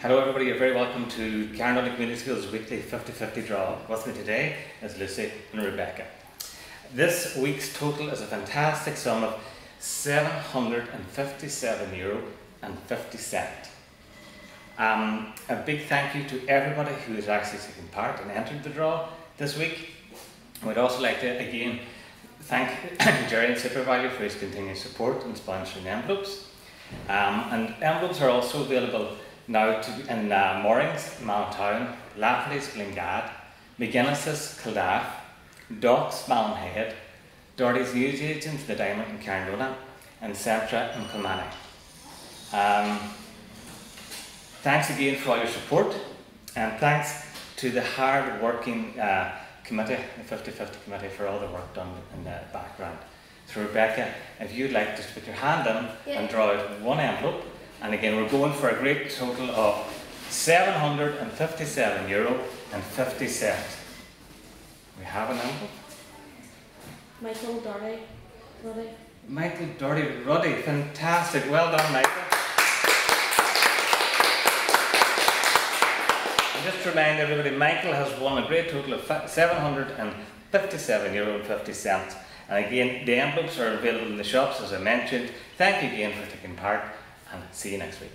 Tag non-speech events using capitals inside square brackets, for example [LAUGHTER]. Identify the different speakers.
Speaker 1: Hello everybody, you're very welcome to Carndonagh Community Schools weekly 50-50 draw. With me today is Lucy and Rebecca. This week's total is a fantastic sum of 757 euro and 50 cent. Um, a big thank you to everybody who has actually taken part and entered the draw this week. We'd also like to again thank [COUGHS] Jerry and SuperValu for his continued support and sponsoring envelopes. Um, and envelopes are also available now to, in uh, Moorings, Maltown, Lafferty's, Glengad, McGuinness's, Kildare, Docks, Malin Head, Doherty's News Agents, The Diamond in Carndonagh, and Centra in Kilmarnock. Um, thanks again for all your support, and thanks to the hard working uh, committee, the 50-50 committee, for all the work done in the background. So Rebecca, if you'd like to put your hand in
Speaker 2: Yeah.
Speaker 1: and draw out one envelope, and again we're going for a great total of 757 euro and 50 cent. We have an envelope.
Speaker 2: Michael Dory. Dory.
Speaker 1: Michael Doherty Ruddy, fantastic. Well done, Michael. And just to remind everybody, Michael has won a great total of 757 euro and 50 cents. And again, the envelopes are available in the shops, as I mentioned. Thank you again for taking part, and see you next week.